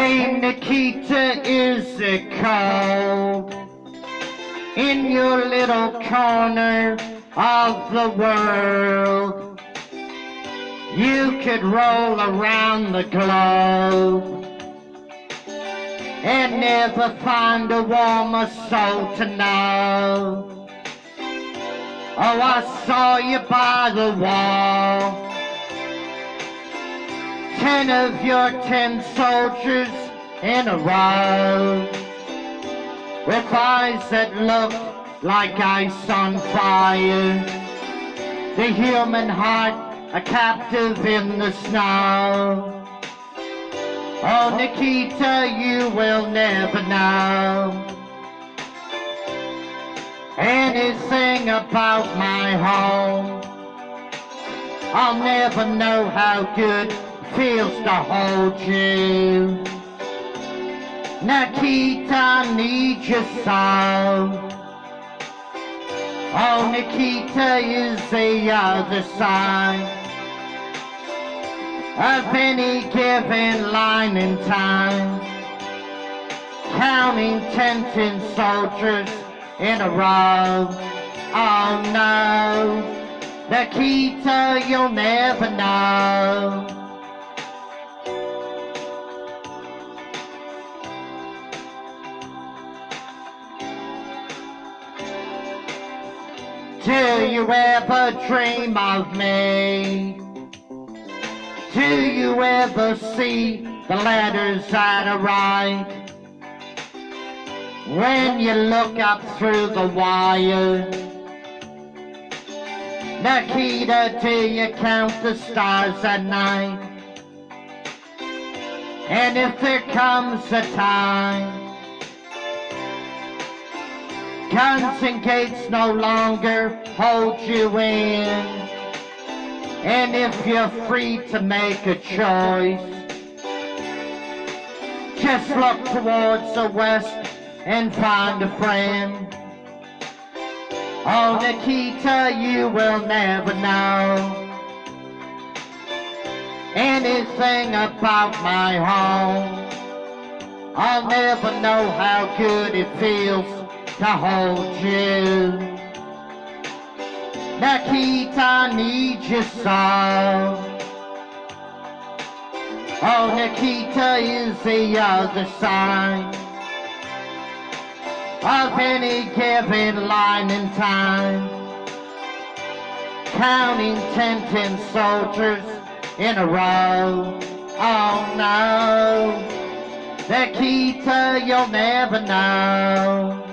Hey Nikita, is it cold in your little corner of the world? You could roll around the globe and never find a warmer soul to know. Oh, I saw you by the wall ten of your ten soldiers in a row with eyes that look like ice on fire. The human heart a captive in the snow. Oh, Nikita, you will never know anything about my home. I'll never know how good feels to hold you. Nikita, need you so. Oh, Nikita is the other side of any given line in time. Counting ten tin soldiers in a row. Oh no, Nikita, you'll never know. Do you ever dream of me? Do you ever see the letters that I write? When you look up through the wire Nikita, do you count the stars at night? And if there comes a time Guns and gates no longer hold you in. And if you're free to make a choice, just look towards the west and find a friend. Oh, Nikita, you will never know anything about my home. I'll never know how good it feels to hold you. Nikita needs you so. Oh, Nikita is the other side of any given line in time. Counting ten ten soldiers in a row. Oh no, Nikita, you'll never know.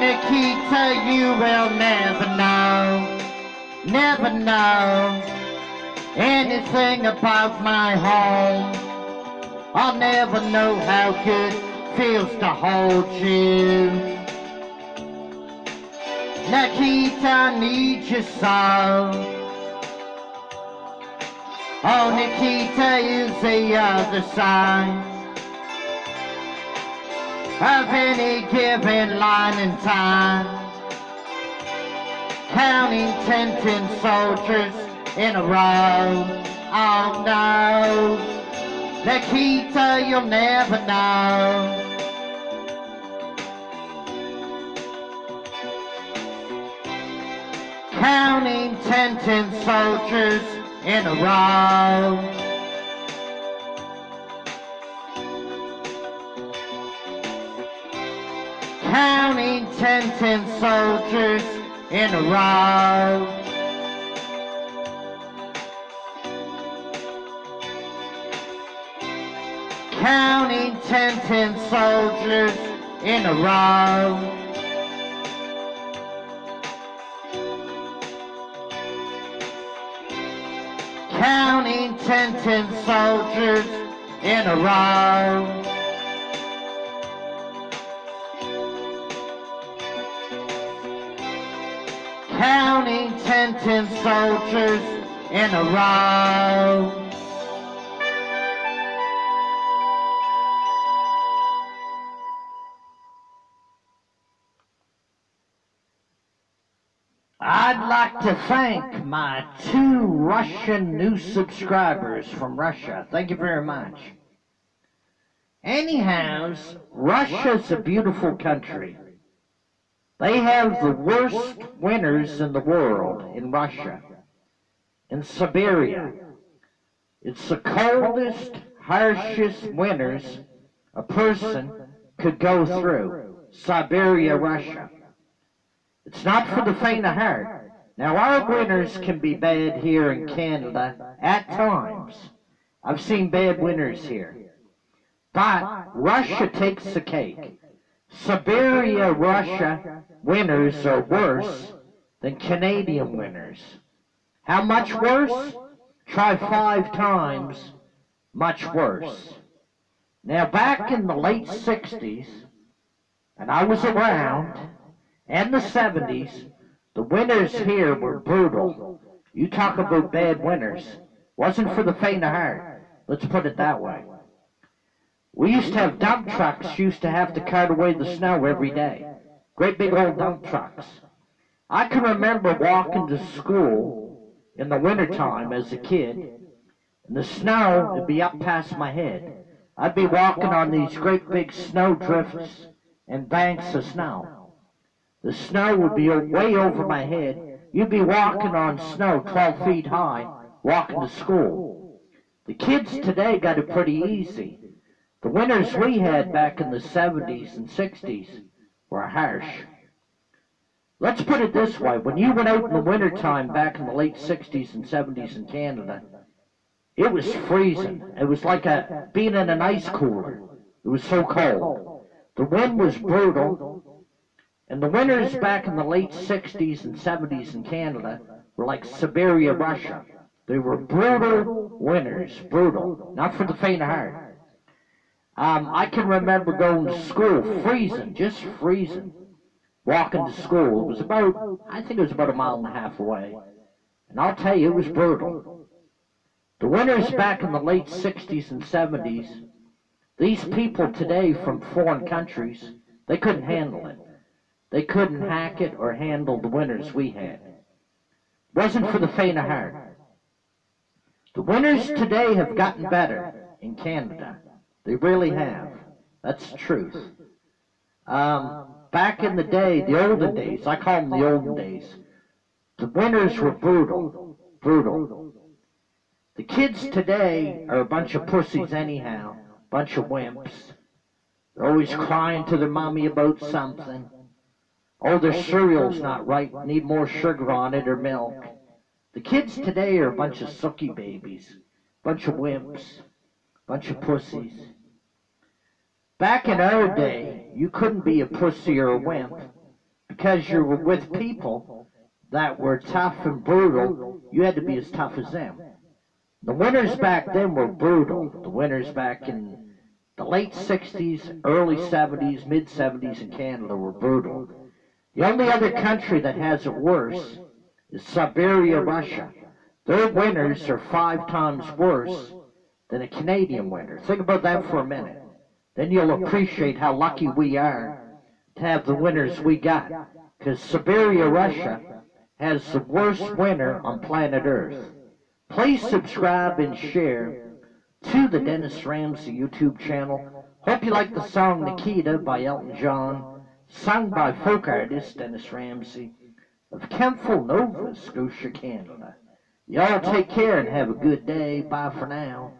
Nikita, you will never know, never know anything about my home. I'll never know how good feels to hold you. Nikita, I need you so. Oh, Nikita is the other side of any given line in time. Counting ten ten soldiers in a row. Oh no, Nikita, you'll never know. Counting ten ten soldiers in a row. ten, ten soldiers in a row. Counting ten, ten soldiers in a row. Counting ten, ten soldiers in a row. Counting ten soldiers in a row. I'd like to thank my two Russian new subscribers from Russia. Thank you very much. Anyhows, Russia's a beautiful country. They have the worst winters in the world in Russia, in Siberia. It's the coldest, harshest winters a person could go through, Siberia, Russia. It's not for the faint of heart. Now, our winters can be bad here in Canada at times. I've seen bad winters here. But Russia takes the cake. Siberia, Russia winters are worse than Canadian winters. How much worse? Try five times much worse. Now, back in the late 60s, and I was around, and the 70s, the winters here were brutal. You talk about bad winters. Wasn't for the faint of heart. Let's put it that way. We used to have dump trucks used to have to cart away the snow every day. Great big old dump trucks. I can remember walking to school in the wintertime as a kid, and the snow would be up past my head. I'd be walking on these great big snow drifts and banks of snow. The snow would be way over my head. You'd be walking on snow 12 feet high, walking to school. The kids today got it pretty easy. The winters we had back in the 70s and 60s were harsh. Let's put it this way. When you went out in the wintertime back in the late 60s and 70s in Canada, it was freezing. It was like a, being in an ice cooler. It was so cold. The wind was brutal. And the winters back in the late 60s and 70s in Canada were like Siberia, Russia. They were brutal winters, brutal, not for the faint of heart. Um, I can remember going to school, freezing, just freezing, walking to school. It was about, I think it was about a mile and a half away. And I'll tell you, it was brutal. The winters back in the late 60s and 70s, these people today from foreign countries, they couldn't handle it. They couldn't hack it or handle the winters we had. It Wasn't for the faint of heart. The winters today have gotten better in Canada. They really have. That's the truth. Um, back in the day, the olden days, I call them the olden days, the winters were brutal. Brutal. The kids today are a bunch of pussies anyhow, bunch of wimps. They're always crying to their mommy about something. Oh, their cereal's not right, need more sugar on it or milk. The kids today are a bunch of sucky babies, bunch of wimps, bunch of pussies. Back in our day, you couldn't be a pussy or a wimp because you were with people that were tough and brutal. You had to be as tough as them. The winters back then were brutal. The winters back in the late 60s, early 70s, mid 70s in Canada were brutal. The only other country that has it worse is Siberia, Russia. Their winters are five times worse than a Canadian winter. Think about that for a minute. Then you'll appreciate how lucky we are to have the winners we got. Because Siberia, Russia has the worst winter on planet Earth. Please subscribe and share to the Dennis Ramsay YouTube channel. Hope you like the song Nikita by Elton John sung by folk artist Dennis Ramsay of Kemptville, Nova Scotia, Canada. Y'all take care and have a good day. Bye for now.